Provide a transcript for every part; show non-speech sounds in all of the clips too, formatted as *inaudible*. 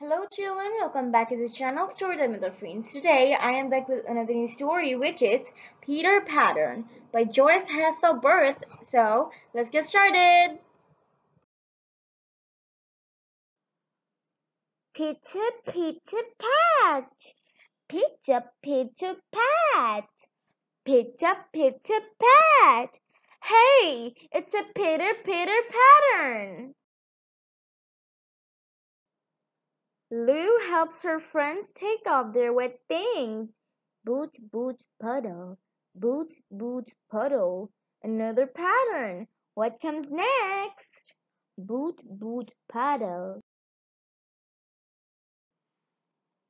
Hello children, welcome back to this channel Storytime with AfrinS. Today I am back with another new story which is Pitter Pattern by Joyce Hesselberth. So let's get started. Peter, Peter Pat. Peter, Peter Pat. Peter, Peter Pat. Hey, it's a Peter, Peter Pattern. Lou helps her friends take off their wet things. Boot, boot, puddle. Boot, boot, puddle. Another pattern. What comes next? Boot, boot, puddle.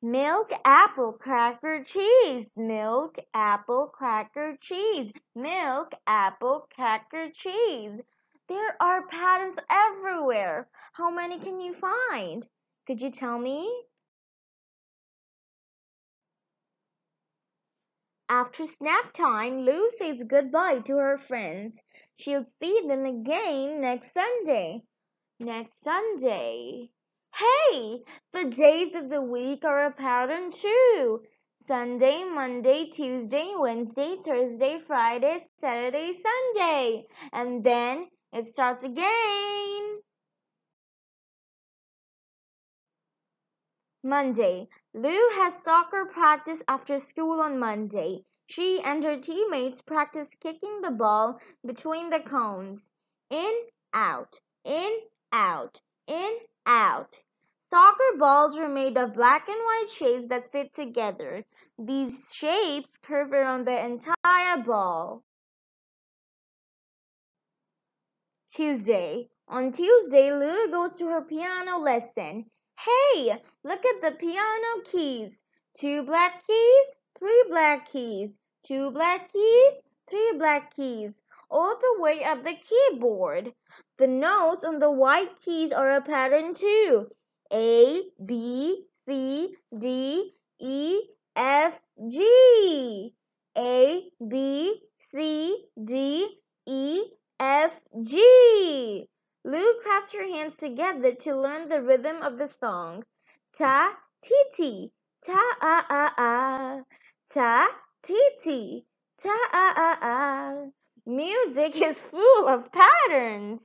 Milk, apple, cracker, cheese. Milk, apple, cracker, cheese. Milk, apple, cracker, cheese. There are patterns everywhere. How many can you find? Could you tell me? After snack time, Lou says goodbye to her friends. She'll see them again next Sunday. Next Sunday. Hey, the days of the week are a pattern too. Sunday, Monday, Tuesday, Wednesday, Thursday, Friday, Saturday, Sunday. And then it starts again. Monday. Lou has soccer practice after school on Monday. She and her teammates practice kicking the ball between the cones. In, out, in, out, in, out. Soccer balls are made of black and white shapes that fit together. These shapes curve around the entire ball. Tuesday. On Tuesday, Lou goes to her piano lesson. Hey, look at the piano keys. Two black keys, three black keys. Two black keys, three black keys. All the way up the keyboard. The notes on the white keys are a pattern too. A, B, C, D, E, F, G. A, B, C, D, E, F, G. Lou her hands together to learn the rhythm of the song. Ta ti ti, ta a a a, ta ti ta a a a. Music *laughs* is full of patterns.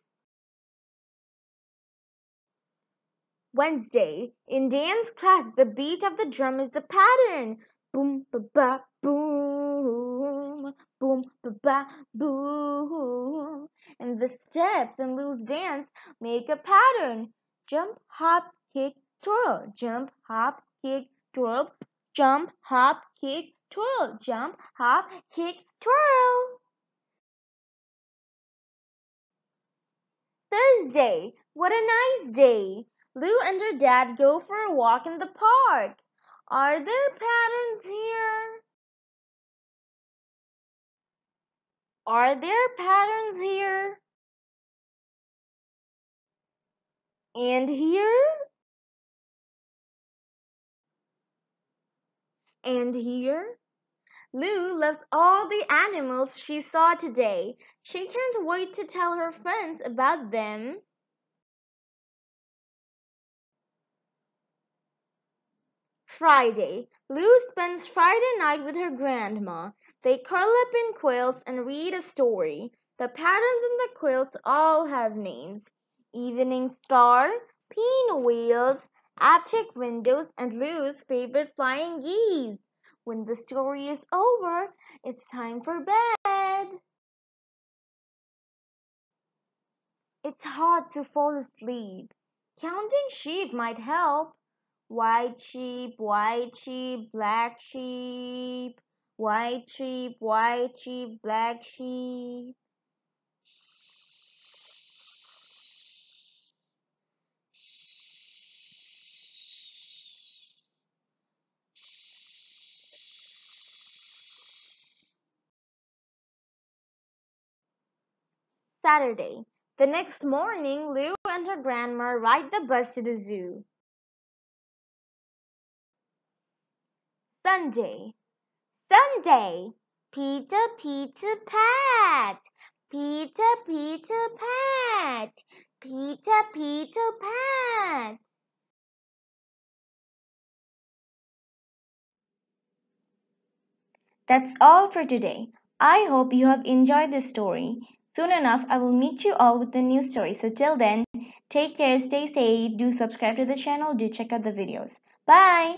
Wednesday. In dance class, the beat of the drum is the pattern. Boom ba ba boom, boom ba ba boom. And the steps in Lou's dance make a pattern. Jump, hop, kick, twirl. Jump, hop, kick, twirl. Jump, hop, kick, twirl. Jump, hop, kick, twirl. Thursday. What a nice day. Lou and her dad go for a walk in the park. Are there patterns here? Are there patterns here? And here? And here? Lou loves all the animals she saw today. She can't wait to tell her friends about them. Friday. Lou spends Friday night with her grandma. They curl up in quilts and read a story. The patterns in the quilts all have names. Evening star, pinwheels, attic windows, and Lou's favorite flying geese. When the story is over, it's time for bed. It's hard to fall asleep. Counting sheep might help. White sheep, white sheep, black sheep. White sheep, white sheep, black sheep. Saturday. The next morning, Lou and her grandma ride the bus to the zoo. Sunday. Sunday. Peter, Peter Pat. Peter, Peter Pat. Peter, Peter Pat. That's all for today. I hope you have enjoyed this story. Soon enough, I will meet you all with a new story. So till then, take care, stay safe, do subscribe to the channel, do check out the videos. Bye!